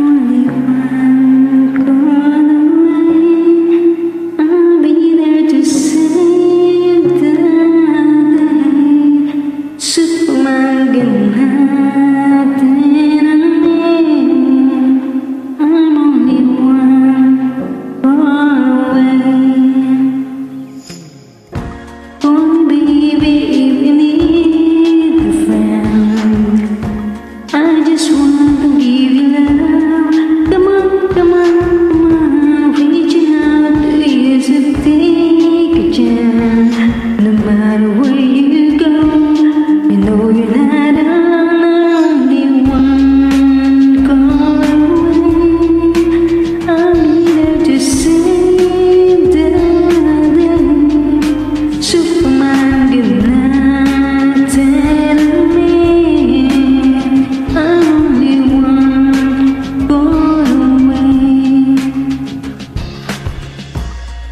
only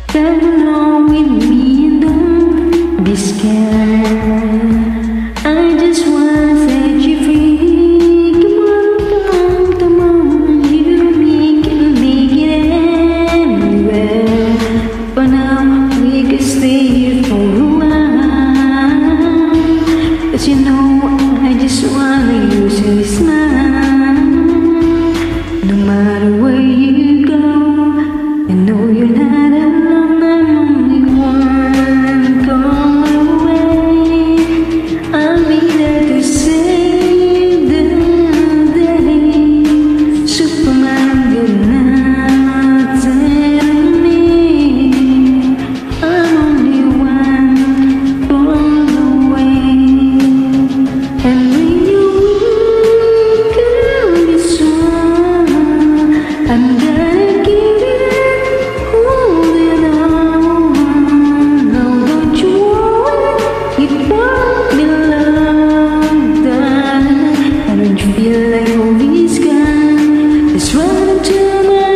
Come along with me and don't be scared. Swimming to my